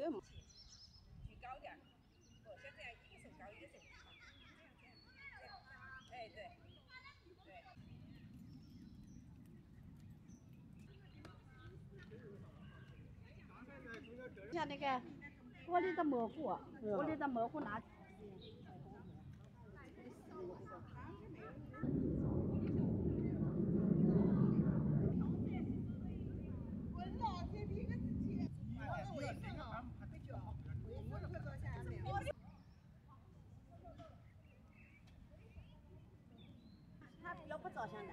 有吗？举高点儿，不像这样一个手高一个手低嘛，这样这样这样，哎对对。像那个玻璃的模糊，玻璃的模糊拿。他照相的。